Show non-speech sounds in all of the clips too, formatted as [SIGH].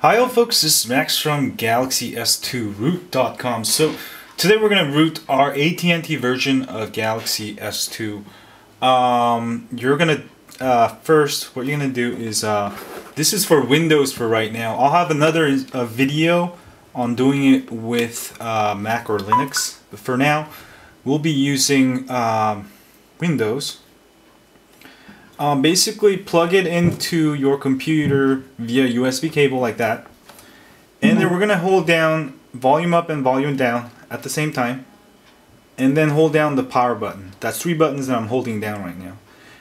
Hi all folks, this is Max from GalaxyS2Root.com. So today we're going to root our AT&T version of Galaxy S2. Um, you're going to, uh, first, what you're going to do is, uh, this is for Windows for right now. I'll have another uh, video on doing it with uh, Mac or Linux. But for now, we'll be using um, Windows. Um, basically plug it into your computer via USB cable like that. And then we're gonna hold down volume up and volume down at the same time. And then hold down the power button. That's three buttons that I'm holding down right now.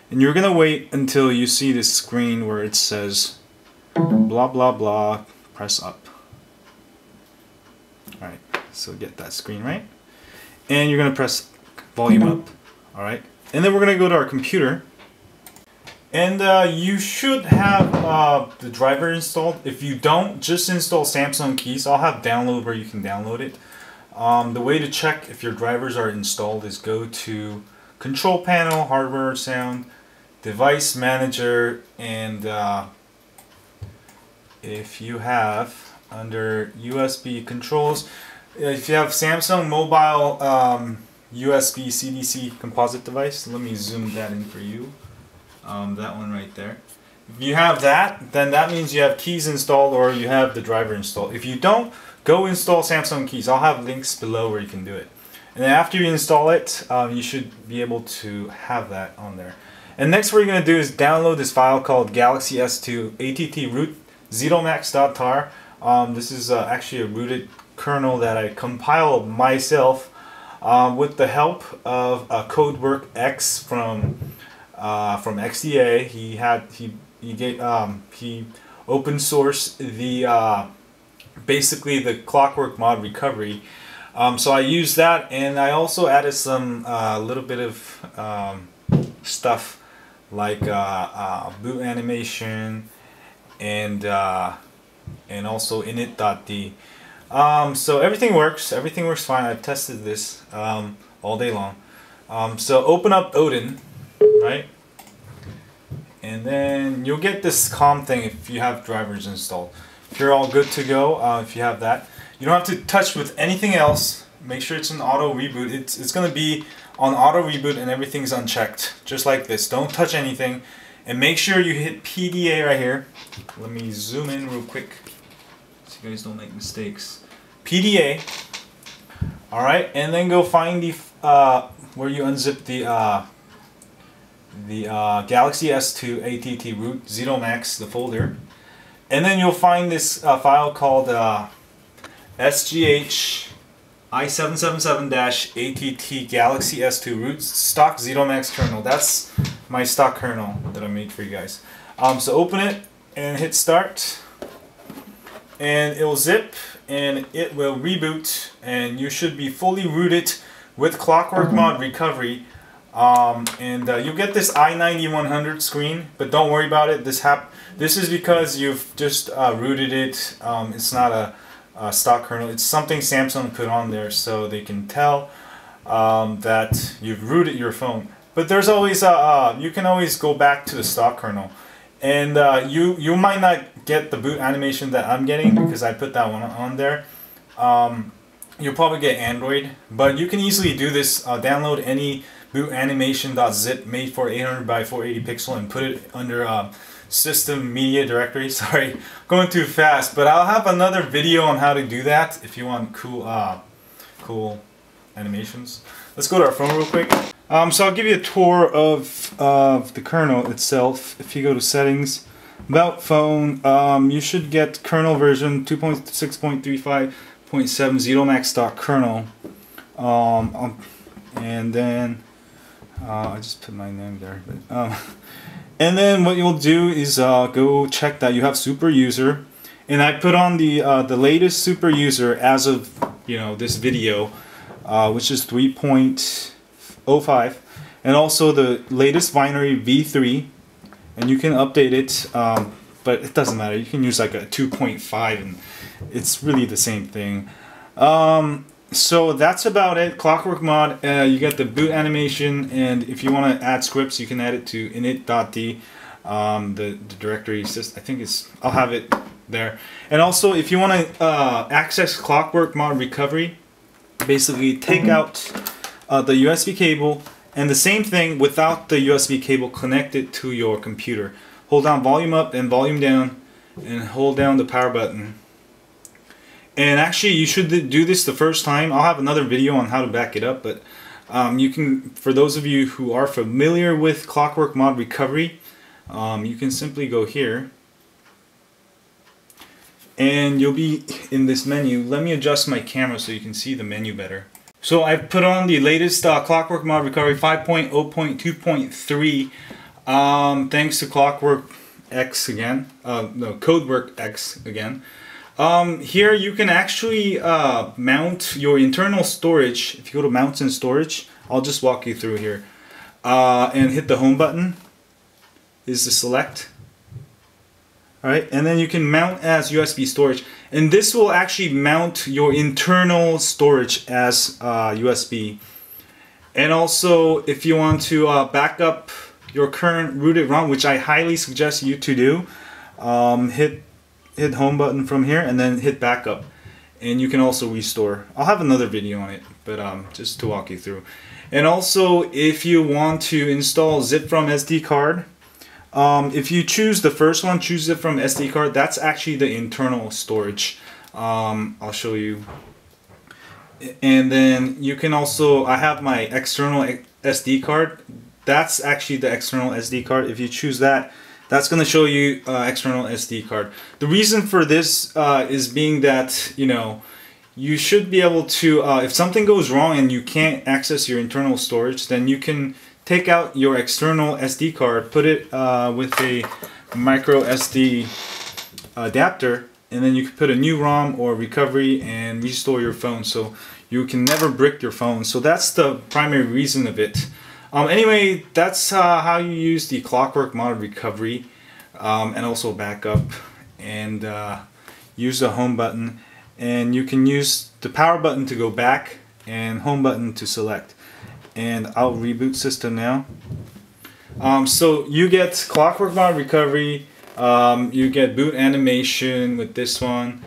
And you're gonna wait until you see this screen where it says blah blah blah press up. Alright so get that screen right? And you're gonna press volume up. Alright. And then we're gonna go to our computer and uh, you should have uh, the driver installed. If you don't, just install Samsung Kies. I'll have download where you can download it. Um, the way to check if your drivers are installed is go to Control Panel, Hardware Sound, Device Manager, and uh, if you have under USB controls, if you have Samsung Mobile um, USB CDC composite device, let me zoom that in for you um, that one right there. If you have that, then that means you have Kies installed or you have the driver installed. If you don't, go install Samsung Kies. I'll have links below where you can do it. And then after you install it, um, you should be able to have that on there. And next what you're going to do is download this file called Galaxy S2 ATT root Zedomax.tar. Um, this is uh, actually a rooted kernel that I compiled myself um, with the help of uh, CodeWork X from uh, from XDA. He had he he gave um, he open source the uh, basically the Clockwork mod recovery. Um, so I used that, and I also added some uh, little bit of um, stuff like uh, uh, boot animation and uh, and also init.d. Um, so everything works. Everything works fine. I've tested this um, all day long. Um, so open up Odin right? And then you'll get this COM thing if you have drivers installed. If you're all good to go, uh, if you have that, you don't have to touch with anything else. Make sure it's an auto reboot. It's, it's going to be on auto reboot and everything's unchecked, just like this. Don't touch anything. And make sure you hit PDA right here. Let me zoom in real quick so you guys don't make mistakes. PDA. Alright, and then go find the, uh, where you unzip the, uh, the uh, Galaxy S2 ATT root Zedomax, the folder. And then you'll find this uh, file called uh, SGH i777-ATT Galaxy S2 root stock Zedomax kernel. That's my stock kernel that I made for you guys. Um, so open it and hit start and it will zip and it will reboot and you should be fully rooted with Clockwork Mod recovery um, and uh, you get this i9100 screen, but don't worry about it. This hap this is because you've just uh, rooted it. Um, it's not a, a, stock kernel. It's something Samsung put on there so they can tell um, that you've rooted your phone. But there's always a, uh, you can always go back to the stock kernel, and uh, you you might not get the boot animation that I'm getting because I put that one on there. Um, you'll probably get Android, but you can easily do this. Uh, download any boot animation.zip made for 800 by 480 pixel and put it under uh, system media directory. [LAUGHS] Sorry, going too fast, but I'll have another video on how to do that if you want cool, uh, cool animations. Let's go to our phone real quick. Um, so I'll give you a tour of, of the kernel itself. If you go to settings, about phone, um, you should get kernel version 2.6.35.7 Zedomax.kernel. Um, um, and then uh, I just put my name there. But, um, [LAUGHS] and then what you'll do is uh, go check that you have super user. And I put on the uh, the latest super user as of you know this video, uh, which is 3.05, and also the latest binary v3, and you can update it. Um, but it doesn't matter. You can use like a 2.5, and it's really the same thing. Um, so that's about it. Clockwork mod, uh, you get the boot animation, and if you want to add scripts, you can add it to init.d. Um, the, the directory, just, I think it's, I'll have it there. And also, if you want to uh, access Clockwork Mod Recovery, basically take mm-hmm. out uh, the USB cable and the same thing without the USB cable connected to your computer. Hold down volume up and volume down and hold down the power button. And actually you should do this the first time. I'll have another video on how to back it up, but um, you can, for those of you who are familiar with Clockwork Mod Recovery, um, you can simply go here and you'll be in this menu. Let me adjust my camera so you can see the menu better. So I've put on the latest uh, Clockwork Mod Recovery 5.0.2.3 um, thanks to Clockwork X again, uh, no, Codeworkx again. Um, here you can actually uh, mount your internal storage. If you go to mounts and storage, I'll just walk you through here. Uh, and hit the home button is the select. Alright, and then you can mount as USB storage. And this will actually mount your internal storage as uh, USB. And also, if you want to uh, back up your current rooted ROM, which I highly suggest you to do, um, hit hit home button from here and then hit backup. And you can also restore. I'll have another video on it but um, just to walk you through. And also if you want to install zip from SD card um, if you choose the first one choose it from SD card that's actually the internal storage. Um, I'll show you. And then you can also I have my external SD card. That's actually the external SD card. If you choose that that's going to show you uh, external SD card. The reason for this uh, is being that, you know, you should be able to, uh, if something goes wrong and you can't access your internal storage, then you can take out your external SD card, put it uh, with a micro SD adapter, and then you can put a new ROM or recovery and restore your phone. So you can never brick your phone. So that's the primary reason of it. Um, anyway, that's uh, how you use the Clockwork Mod Recovery um, and also backup and uh, use the home button. And you can use the power button to go back and home button to select. And I'll reboot system now. Um, so you get Clockwork Mod Recovery um, you get boot animation with this one.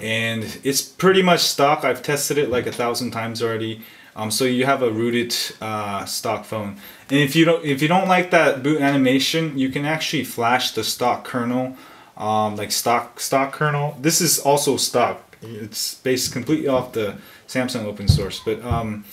And it's pretty much stock. I've tested it like a thousand times already um, so you have a rooted uh, stock phone. And if you don't if you don't like that boot animation, you can actually flash the stock kernel, um, like stock stock kernel. This is also stock. It's based completely off the Samsung open source, but um,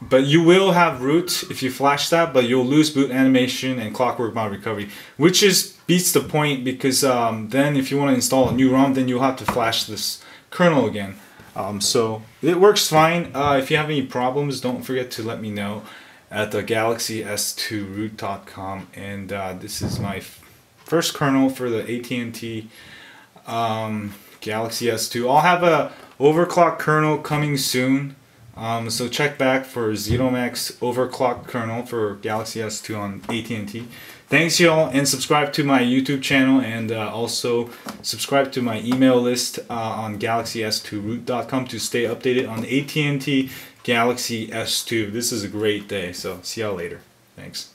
but you will have root if you flash that, but you'll lose boot animation and clockwork mod recovery, which is beats the point because um, then if you want to install a new ROM, then you'll have to flash this kernel again. Um, so it works fine. Uh, if you have any problems, don't forget to let me know at the galaxys2root.com. And uh, this is my first kernel for the AT&T um, Galaxy S2. I'll have a overclock kernel coming soon. Um, so check back for Zedomax overclock kernel for Galaxy S2 on AT&T. Thanks y'all and subscribe to my YouTube channel and uh, also subscribe to my email list uh, on galaxys2root.com to stay updated on AT&T Galaxy S2. This is a great day, so see y'all later. Thanks.